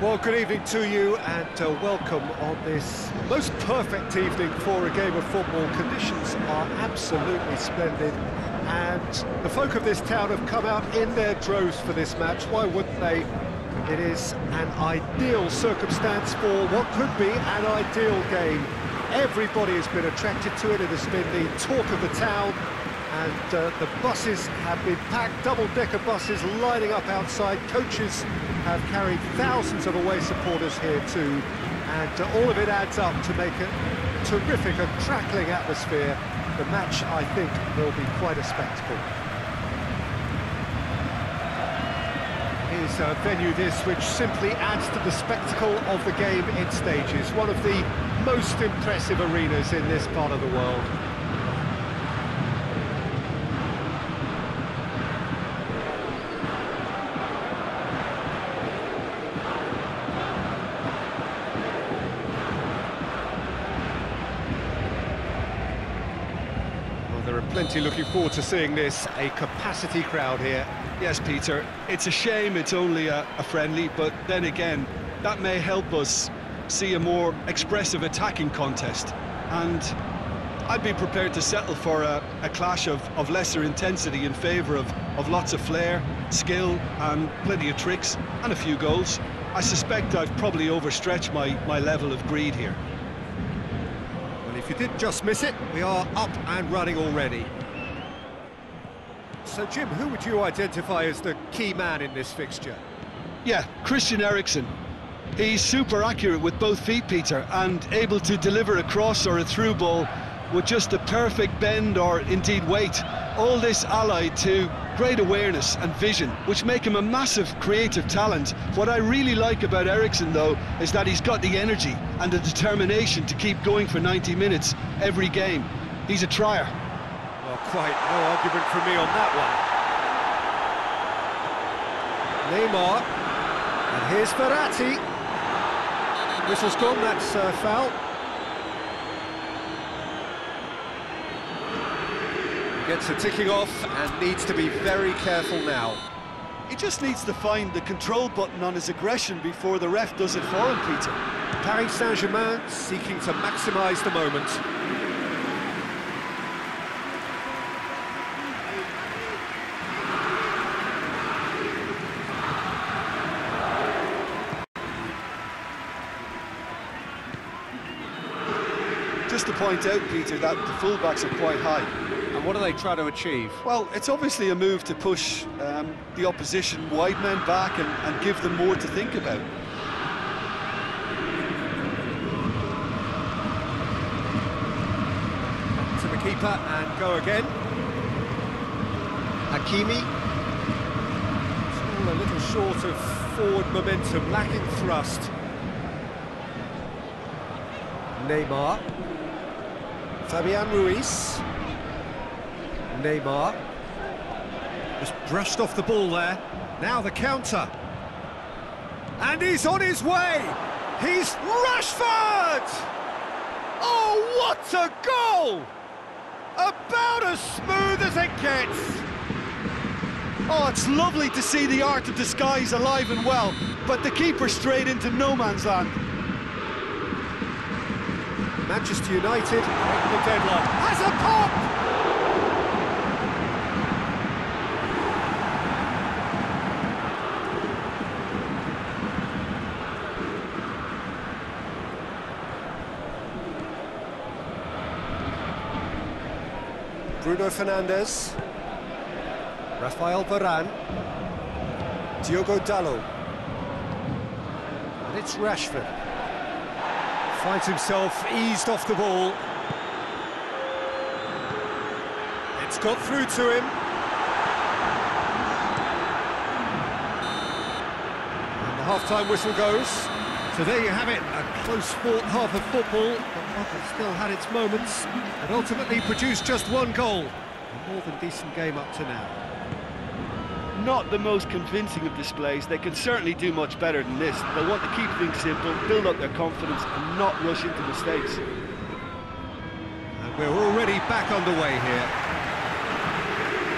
Well, good evening to you and uh, welcome on this most perfect evening for a game of football. Conditions are absolutely splendid and the folk of this town have come out in their droves for this match. Why wouldn't they? It is an ideal circumstance for what could be an ideal game. Everybody has been attracted to it. It has been the talk of the town and uh, the buses have been packed, double-decker buses lining up outside. Coaches have carried thousands of away supporters here too, and uh, all of it adds up to make a terrific and crackling atmosphere. The match, I think, will be quite a spectacle. Is a venue this which simply adds to the spectacle of the game in stages. One of the most impressive arenas in this part of the world. There are plenty looking forward to seeing this, a capacity crowd here. Yes, Peter, it's a shame it's only a, a, friendly, but then again, that may help us see a more expressive attacking contest. And I'd be prepared to settle for a, a clash of, of lesser intensity in favour of, of lots of flair, skill, and plenty of tricks, and a few goals. I suspect I've probably overstretched my, my level of greed here. If you did just miss it, we are up and running already. So, Jim, who would you identify as the key man in this fixture? Yeah, Christian Eriksen. He's super accurate with both feet, Peter, and able to deliver a cross or a through ball with just the perfect bend or indeed weight. All this allied to great awareness and vision, which make him a massive creative talent. What I really like about Eriksen, though, is that he's got the energy and the determination to keep going for 90 minutes every game. He's a trier. Well, quite no argument from me on that one. Neymar, and here's Verratti. Whistle's gone, that's uh, foul. Gets a ticking off and needs to be very careful now. He just needs to find the control button on his aggression before the ref does it for him, Peter. Paris Saint-Germain seeking to maximise the moment. Just to point out, Peter, that the fullbacks are quite high. And what do they try to achieve? Well, it's obviously a move to push um, the opposition wide men back and, and give them more to think about. To the keeper and go again. Hakimi. Still a little short of forward momentum, lacking thrust. Neymar. Fabian Ruiz. Neymar. Just brushed off the ball there. Now the counter. And he's on his way! He's Rashford! Oh, what a goal! About as smooth as it gets! Oh, it's lovely to see the art of disguise alive and well, but the keeper straight into no man's land. Manchester United, the deadlock, has a pop! Bruno Fernandes. Rafael Varane. Diogo Dalot. And it's Rashford. Finds himself eased off the ball. It's got through to him. And the half-time whistle goes. So there you have it, a close fought half of football, but one that still had its moments, and ultimately produced just one goal. A more than decent game up to now. Not the most convincing of displays, they can certainly do much better than this. They'll want to keep things simple, build up their confidence, and not rush into mistakes. And we're already back underway here.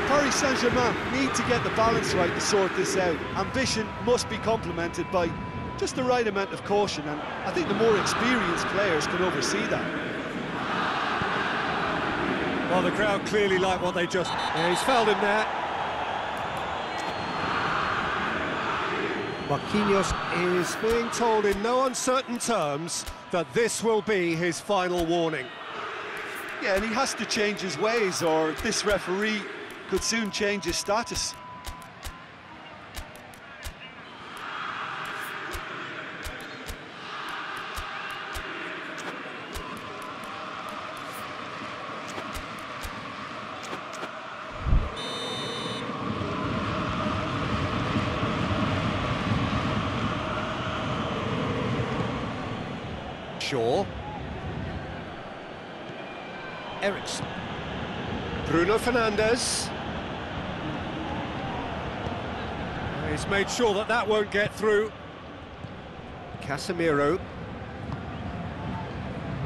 Paris Saint-Germain need to get the balance right to sort this out. Ambition must be complemented by Just the right amount of caution, and I think the more experienced players can oversee that. Well, the crowd clearly like what they just... Yeah, he's fouled him there. Marquinhos is being told in no uncertain terms that this will be his final warning. Yeah, and he has to change his ways, or this referee could soon change his status. Shaw. Eriksen. Bruno Fernandes. He's made sure that that won't get through. Casemiro.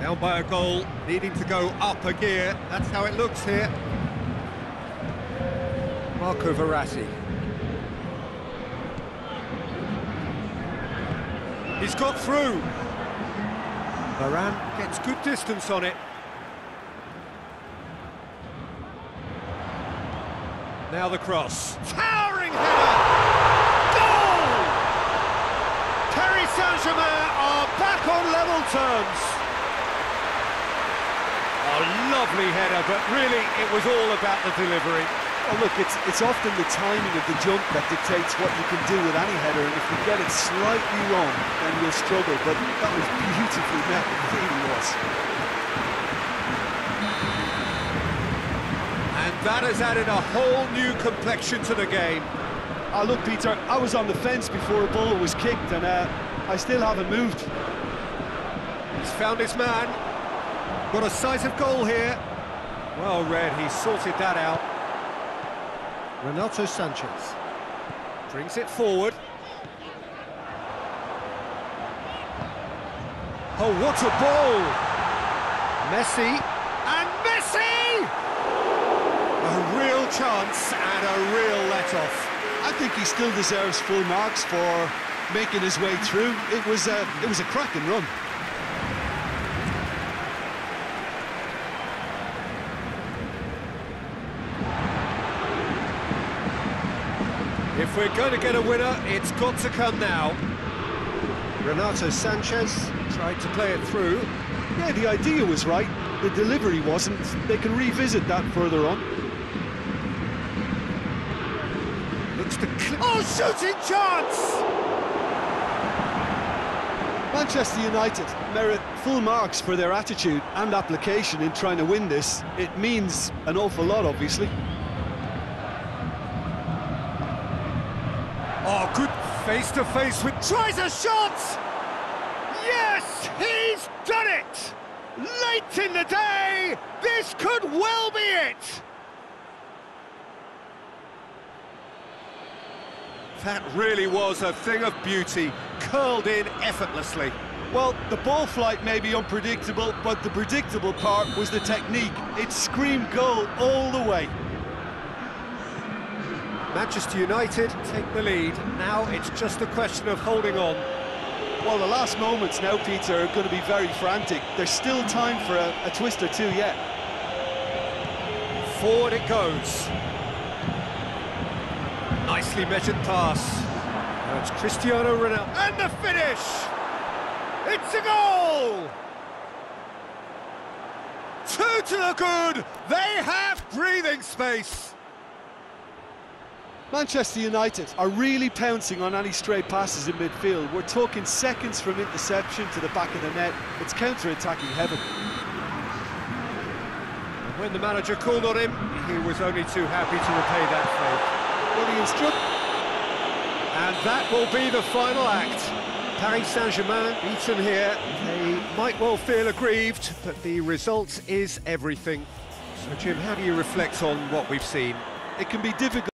Down by a goal, needing to go up a gear. That's how it looks here. Marco Verratti. He's got through. Varane gets good distance on it. Now the cross. Towering header! Goal! Paris Saint-Germain are back on level terms. A lovely header, but really it was all about the delivery. Oh, look, it's it's often the timing of the jump that dictates what you can do with any header, and if you get it slightly wrong, then you'll struggle, but that was beautifully met, it really was. And that has added a whole new complexion to the game. Ah, look, Peter, I was on the fence before a ball was kicked, and uh, I still haven't moved. He's found his man. Got a sight of goal here. Well read, he sorted that out. Renato Sanches brings it forward. Oh, what a ball! Messi, and Messi! A real chance and a real let-off. I think he still deserves full marks for making his way through. It was a, it was a cracking run. If we're going to get a winner, it's got to come now. Renato Sanches tried to play it through. Yeah, the idea was right, the delivery wasn't. They can revisit that further on. Looks to clip. Oh, shooting chance! Manchester United merit full marks for their attitude and application in trying to win this. It means an awful lot, obviously. Oh, good face-to-face -face with... Tries a shot! Yes, he's done it! Late in the day, this could well be it! That really was a thing of beauty, curled in effortlessly. Well, the ball flight may be unpredictable, but the predictable part was the technique. It screamed goal all the way. Manchester United take the lead. Now it's just a question of holding on. Well, the last moments now, Peter, are going to be very frantic. There's still time for a, a twist or two yet. Forward it goes. Nicely measured pass. Now it's Cristiano Ronaldo. And the finish! It's a goal! Two to the good! They have breathing space! Manchester United are really pouncing on any stray passes in midfield. We're talking seconds from interception to the back of the net. It's counter-attacking heaven. When the manager called on him, he was only too happy to repay that faith. Well, he instruct... And that will be the final act. Paris Saint-Germain beaten here. They might well feel aggrieved, but the result is everything. So, Jim, how do you reflect on what we've seen? It can be difficult.